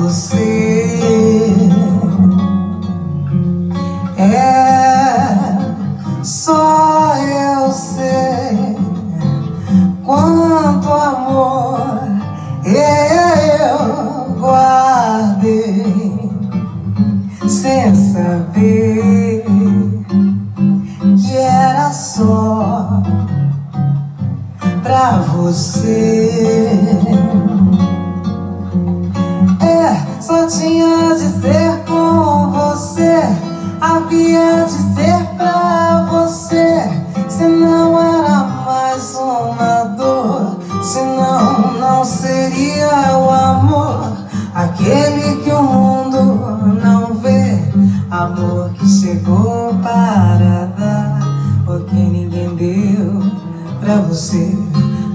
você é só eu sei quanto amor eu guardei sem saber que era só pra você tinha de ser com você, havia de ser pra você. Se não era mais uma dor, senão não seria o amor, aquele que o mundo não vê, amor que chegou para dar o que ninguém deu pra você.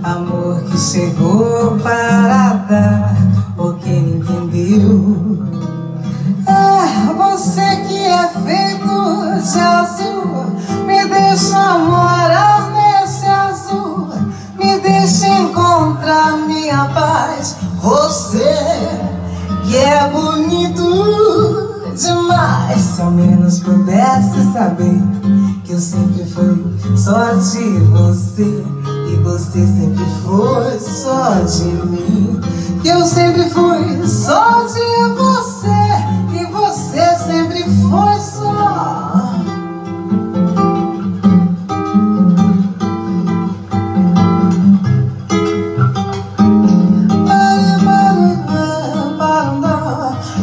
Amor que chegou para dar o que ninguém deu. É você que é feito de azul, me deixa morar nesse azul, me deixa encontrar minha paz. Você que é bonito demais, se ao menos pudesse saber que eu sempre fui só de você você sempre foi só de mim. Que eu sempre fui só de você e você sempre foi só.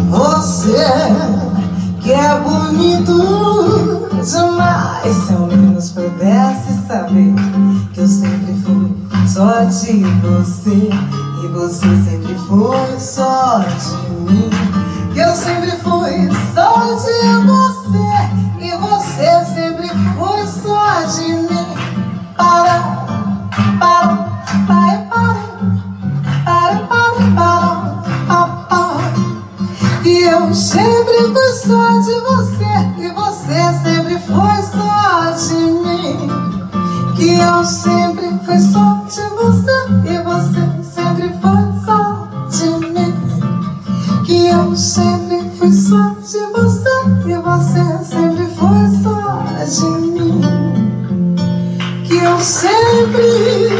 Você que é bonito demais. Se ao menos pudesse saber só de você e você sempre foi só de mim. Que eu sempre fui só de você e você sempre foi só de mim. Para, para, para, para, para, para, para, para. E eu sempre fui só de você E você sempre foi só de mim Que eu sempre fui só de sempre fui só de você E você sempre foi só de mim. Que eu sempre